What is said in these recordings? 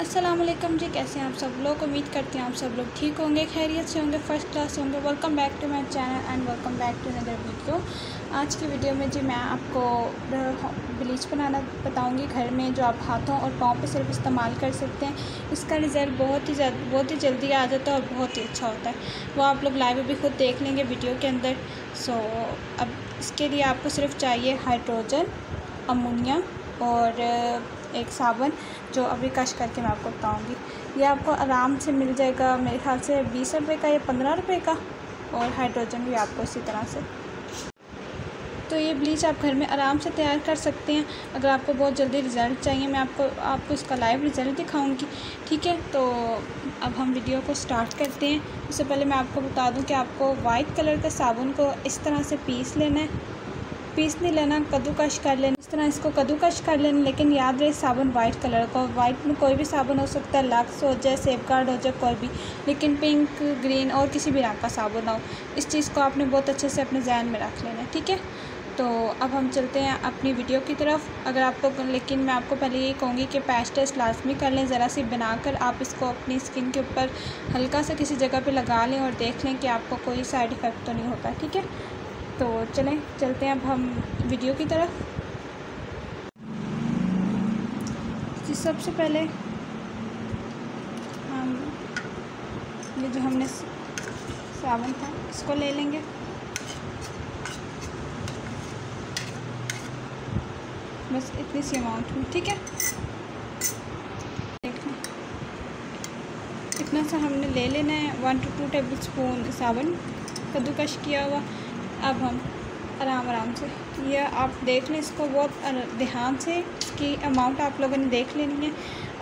वालेकुम जी, कैसे हैं आप सब लोग? उम्मीद करते हैं आप सब लोग ठीक होंगे, खैरियत से होंगे फ़र्स्ट क्लास से होंगे। Welcome back to my channel and welcome back to another video आज की वीडियो में जी मैं आपको ब्लीच बनाना बताऊँगी घर में, जो आप हाथों और पाँव पे सिर्फ़ इस्तेमाल कर सकते हैं। इसका रिज़ल्ट बहुत ही बहुत ही जल्दी आ जाता है और बहुत ही अच्छा होता है। वो आप लोग लाइव भी खुद देख लेंगे वीडियो के अंदर। सो अब इसके लिए आपको सिर्फ़ चाहिए हाइड्रोजन अमोनिया और एक साबुन जो अभी कश करके मैं आपको बताऊँगी। ये आपको आराम से मिल जाएगा, मेरे ख्याल से बीस रुपये का या पंद्रह रुपये का और हाइड्रोजन भी आपको इसी तरह से। तो ये ब्लीच आप घर में आराम से तैयार कर सकते हैं। अगर आपको बहुत जल्दी रिज़ल्ट चाहिए, मैं आपको आपको इसका लाइव रिज़ल्ट दिखाऊँगी, ठीक है? तो अब हम वीडियो को स्टार्ट करते हैं। उससे पहले मैं आपको बता दूँ कि आपको वाइट कलर का साबुन को इस तरह से पीस लेना है। पीस नहीं लेना, कद्दूकश कर लेना। इस तरह इसको कद्दूकश कर लेना, लेकिन याद रहे साबुन वाइट कलर का। वाइट में कोई भी साबुन हो सकता है लक्स हो जाए सेफ़ गार्ड हो जाए, कोई भी। लेकिन पिंक ग्रीन और किसी भी रंग का साबुन हो। इस चीज़ को आपने बहुत अच्छे से अपने जहन में रख लेना, ठीक है? तो अब हम चलते हैं अपनी वीडियो की तरफ़। अगर आपको, लेकिन मैं आपको पहले ये कहूँगी कि पैच टेस्ट लाजमी कर लें। ज़रा सी बनाकर आप इसको अपनी स्किन के ऊपर हल्का सा किसी जगह पे लगा लें और देख लें कि आपको कोई साइड इफ़ेक्ट तो नहीं होता, ठीक है? तो चलें, चलते हैं अब हम वीडियो की तरफ़। जी, सबसे पहले हम, ये जो हमने सावन था, इसको ले लेंगे। बस इतनी सी अमाउंट में, ठीक है? इतना सा हमने ले लेना है one to two tablespoon साबुन कद्दूकश किया हुआ। अब हम आराम आराम से। यह आप देख लें, इसको बहुत ध्यान से इसकी अमाउंट आप लोगों ने देख लेनी है।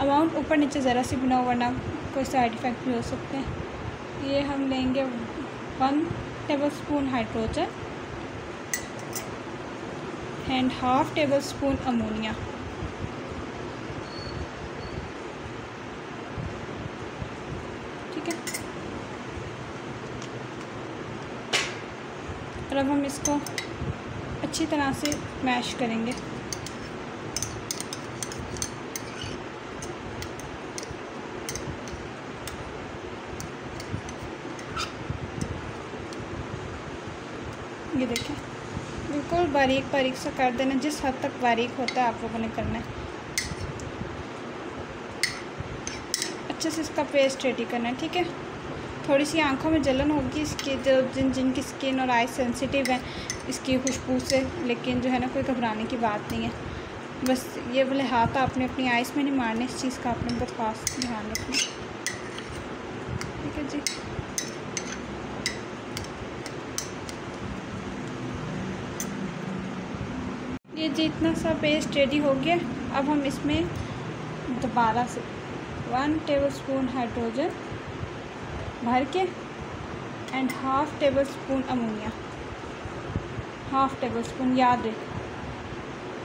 अमाउंट ऊपर नीचे ज़रा सी बनाओ वरना कोई साइड इफ़ेक्ट भी हो सकते हैं। ये हम लेंगे one tablespoon hydrogen and half tablespoon ammonia और अब हम इसको अच्छी तरह से मैश करेंगे। ये देखें बिल्कुल बारीक बारीक सा कर देना, जिस हद तक बारीक होता है आप लोगों ने करना है। अच्छे से इसका पेस्ट रेडी करना है, ठीक है? थोड़ी सी आँखों में जलन होगी इसकी, जो जिन, जिनकी स्किन और आई सेंसिटिव है, इसकी खुशबू से, लेकिन जो है ना, कोई घबराने की बात नहीं है। बस ये बोले हाथ आपने अपनी आइस में नहीं मारने, इस चीज़ का आपने बहुत खास ध्यान रखना। ठीक है जी। ये जी इतना सा पेस्ट रेडी हो गया। अब हम इसमें दोबारा से वन टेबल स्पून हाइड्रोजन भर के and half tablespoon ammonia half tablespoon याद रहे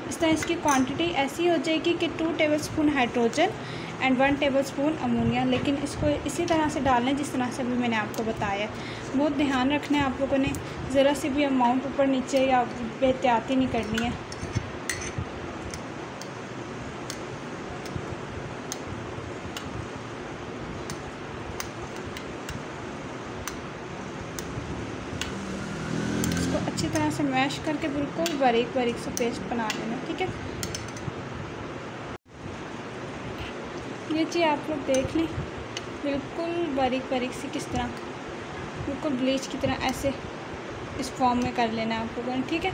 इस तरह इसकी क्वांटिटी ऐसी हो जाएगी कि two tablespoon hydrogen and one tablespoon ammonia लेकिन इसको इसी तरह से डालना जिस तरह से भी मैंने आपको बताया। बहुत ध्यान रखना है आप लोगों ने, ज़रा सी भी अमाउंट ऊपर नीचे या बेहतियाती नहीं करनी है अच्छी तरह से मैश करके बिल्कुल बारीक बारीक से पेस्ट बना लेना, ठीक है? ये चीज़ आप लोग देख लें, बिल्कुल बारीक बारीक से किस तरह, बिल्कुल ब्लीच की तरह ऐसे इस फॉर्म में कर लेना आप लोगों ने, ठीक है?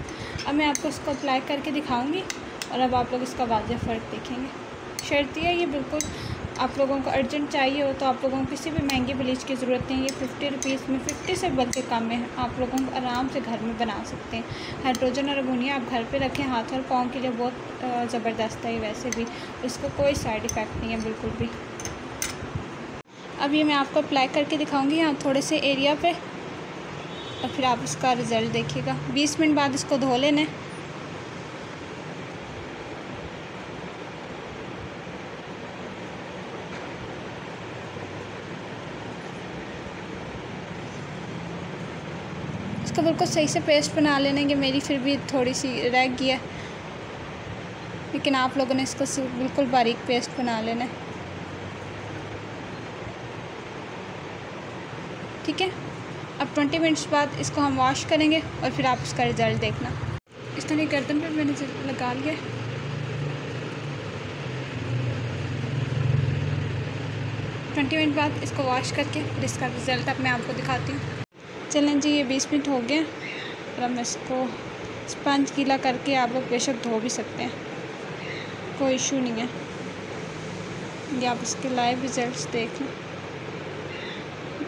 अब मैं आपको इसको अप्लाई करके दिखाऊँगी और अब आप लोग इसका वाजह फ़र्क देखेंगे। शर्ती है ये बिल्कुल आप लोगों को अर्जेंट चाहिए हो तो आप लोगों को किसी भी महँगी ब्लीच की ज़रूरत नहीं है। फिफ्टी रुपीज़ में फिफ्टी से बल्कि कम में आप लोगों को आराम से घर में बना सकते हैं। हाइड्रोजन और अमोनिया आप घर पे रखें, हाथ और पाँव के लिए बहुत ज़बरदस्त है वैसे भी। इसको कोई साइड इफ़ेक्ट नहीं है बिल्कुल भी। अब ये मैं आपको अप्लाई करके दिखाऊँगी यहाँ थोड़े से एरिया पर और फिर आप इसका रिज़ल्ट देखिएगा। बीस मिनट बाद इसको धो लेना इसको बिल्कुल सही से पेस्ट बना लेना कि मेरी फिर भी थोड़ी सी रह गई है। लेकिन आप लोगों ने इसको बिल्कुल बारीक पेस्ट बना लेना है। ठीक है? अब 20 मिनट्स बाद इसको हम वॉश करेंगे और फिर आप उसका रिज़ल्ट देखना। इस तरह गर्दन पर मैंने लगा लिया ट्वेंटी मिनट बाद इसको वॉश करके फिर इसका रिज़ल्ट अब मैं आपको दिखाती हूँ। चलें जी, ये बीस मिनट हो गए। और हम इसको स्पंज गीला करके आप लोग बेशक धो भी सकते हैं। कोई इशू नहीं है। ये आप इसके लाइव रिज़ल्ट देख लें।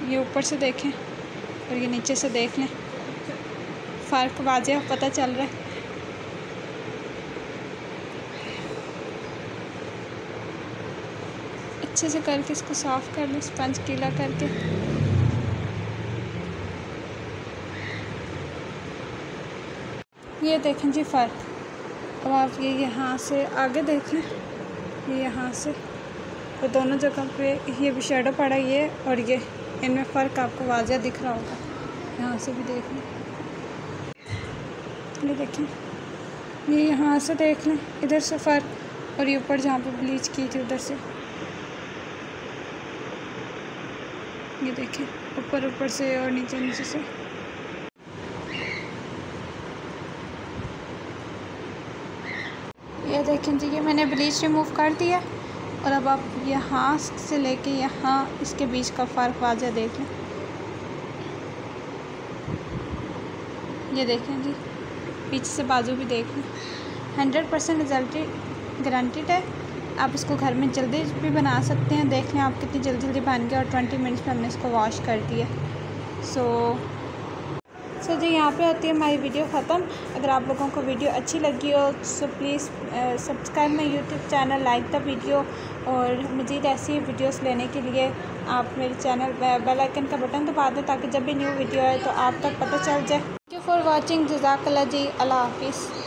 ये ऊपर से देखें और ये नीचे से देख लें। फ़र्क वाजह पता चल रहा है। अच्छे से करके इसको साफ़ कर लें, स्पंज गीला करके। ये देखें जी फ़र्क। अब आप ये यहाँ से आगे देख। ये यहाँ से। तो दोनों जगह पे ये भी शेडो पड़ा ये और ये। इनमें फ़र्क आपको वाजह दिख रहा होगा। यहाँ से भी देख लें। ये देखें। ये यहाँ से देख लें। इधर से फ़र्क और ये ऊपर जहाँ पे ब्लीच की थी उधर से। ये देखें। ऊपर ऊपर से और नीचे नीचे से ये देखें जी ये मैंने ब्लीच रिमूव कर दिया और अब आप यहाँ से लेके यहाँ इसके बीच का फ़र्क वाजह देख लें। ये देखें जी, पीछे से बाजू भी देख लें। हंड्रेड परसेंट रिज़ल्ट गारंटेड है। आप इसको घर में जल्दी भी बना सकते हैं। देख लें आप कितनी जल्दी जल्दी बन गया और ट्वेंटी मिनट्स में हमने इसको वॉश कर दिया। सो सो जी, यहाँ पे होती है हमारी वीडियो ख़त्म। अगर आप लोगों को वीडियो अच्छी लगी हो so please subscribe my YouTube channel like the video और मज़ीद ऐसी वीडियोस लेने के लिए आप मेरे चैनल बेल आइकन का बटन दबा दें ताकि जब भी न्यू वीडियो आए तो आप तक पता चल जाए। थैंक यू फॉर वॉचिंग जजाकला जी, अल्लाह हाफिज़।